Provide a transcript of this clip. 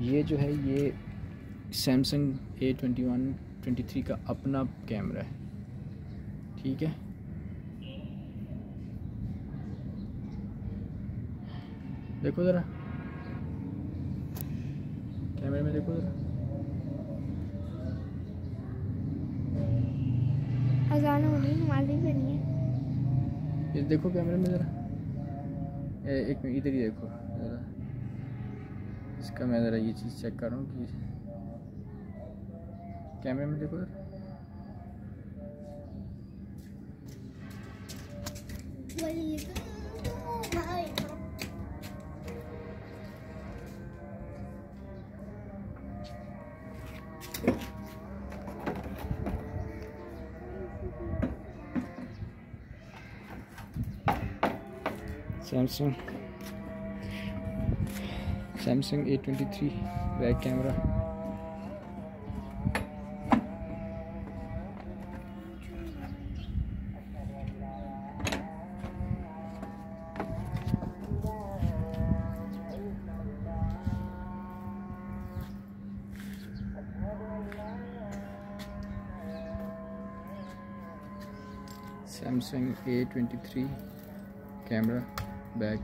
ये जो है ये Samsung A twenty one twenty three का अपना कैमरा है। ठीक है? देखो ज़रा। कैमरे में देखो ज़रा। अजान हो रही नमाज़ पढ़नी है। ये देखो कैमरे में ज़रा। एक मिनट इधर ही देखो। ज़रा। इसका मैं ज़रा ये चीज़ चेक कर रहा हूँ कि कैमरे में देखो ज़रा Samsung Samsung A23 back camera. Samsung A23 camera back